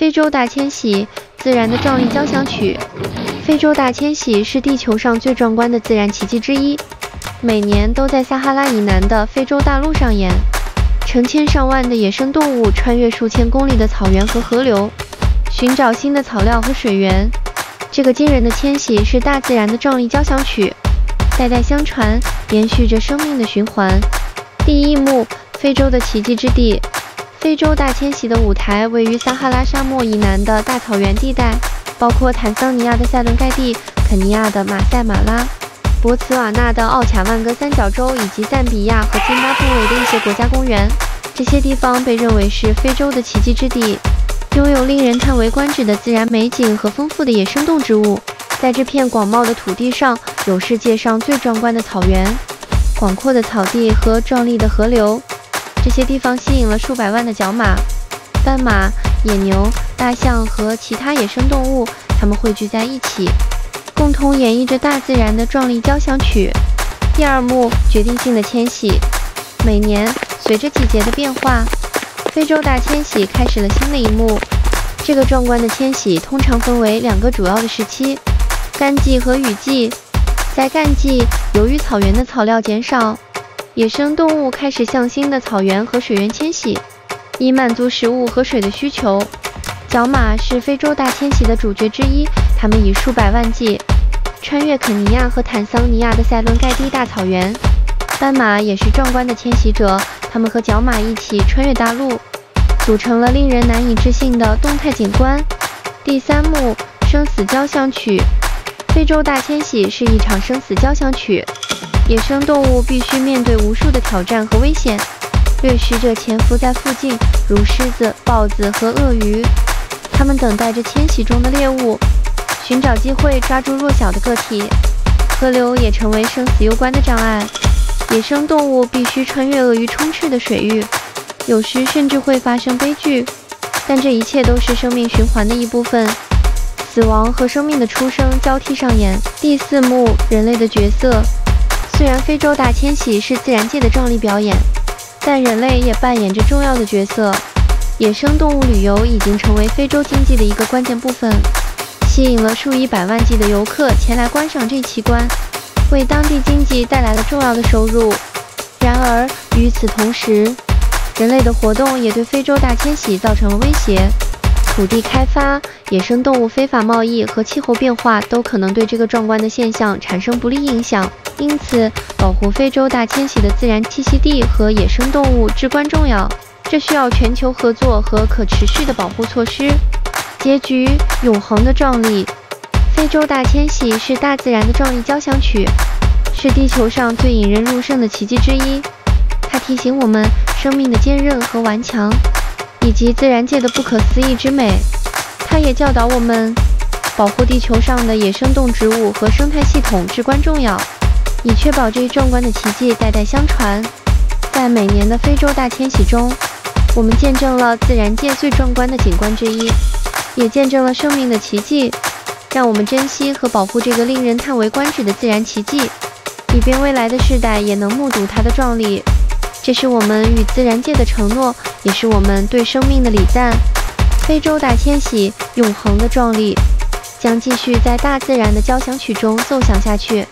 非洲大迁徙，自然的壮丽交响曲。非洲大迁徙是地球上最壮观的自然奇迹之一，每年都在撒哈拉以南的非洲大陆上演。成千上万的野生动物穿越数千公里的草原和河流，寻找新的草料和水源。这个惊人的迁徙是大自然的壮丽交响曲，代代相传，延续着生命的循环。第一幕：非洲的奇迹之地。非洲大迁徙的舞台位于撒哈拉沙漠以南的大草原地带，包括坦桑尼亚的塞伦盖蒂、肯尼亚的马赛马拉、博茨瓦纳的奥卡万戈三角洲以及赞比亚和津巴布韦的一些国家公园。这些地方被认为是非洲的奇迹之地，拥有令人叹为观止的自然美景和丰富的野生动植物。在这片广袤的土地上，有世界上最壮观的草原、广阔的草地和壮丽的河流。这些地方吸引了数百万的角马、斑马、野牛、大象和其他野生动物，它们汇聚在一起，共同演绎着大自然的壮丽交响曲。第二幕：决定性的迁徙。每年，随着季节的变化，非洲大迁徙开始了新的一幕。这个壮观的迁徙通常分为两个主要的时期：干季和雨季。在干季，由于草原的草料减少，野生动物开始向新的草原和水源迁徙，以满足食物和水的需求。角马是非洲大迁徙的主角之一，它们以数百万计穿越肯尼亚和坦桑尼亚的塞伦盖蒂大草原。斑马也是壮观的迁徙者，它们和角马一起穿越大陆，组成了令人难以置信的动态景观。第三幕：生死交响曲。非洲大迁徙是一场生死交响曲。野生动物必须面对无数的挑战和危险，掠食者潜伏在附近，如狮子、豹子和鳄鱼，它们等待着迁徙中的猎物，寻找机会抓住弱小的个体。河流也成为生死攸关的障碍，野生动物必须穿越鳄鱼充斥的水域，有时甚至会发生悲剧。但这一切都是生命循环的一部分，死亡和生命的出生交替上演。第四幕：人类的角色。虽然非洲大迁徙是自然界的壮丽表演，但人类也扮演着重要的角色。野生动物旅游已经成为非洲经济的一个关键部分，吸引了数以百万计的游客前来观赏这奇观，为当地经济带来了重要的收入。然而，与此同时，人类的活动也对非洲大迁徙造成了威胁。土地开发、野生动物非法贸易和气候变化都可能对这个壮观的现象产生不利影响。因此，保护非洲大迁徙的自然栖息地和野生动物至关重要。这需要全球合作和可持续的保护措施。结局：永恒的壮丽。非洲大迁徙是大自然的壮丽交响曲，是地球上最引人入胜的奇迹之一。它提醒我们生命的坚韧和顽强。以及自然界的不可思议之美，它也教导我们，保护地球上的野生动植物和生态系统至关重要，以确保这一壮观的奇迹代代相传。在每年的非洲大迁徙中，我们见证了自然界最壮观的景观之一，也见证了生命的奇迹。让我们珍惜和保护这个令人叹为观止的自然奇迹，以便未来的世代也能目睹它的壮丽。这是我们与自然界的承诺，也是我们对生命的礼赞。非洲大迁徙，永恒的壮丽，将继续在大自然的交响曲中奏响下去。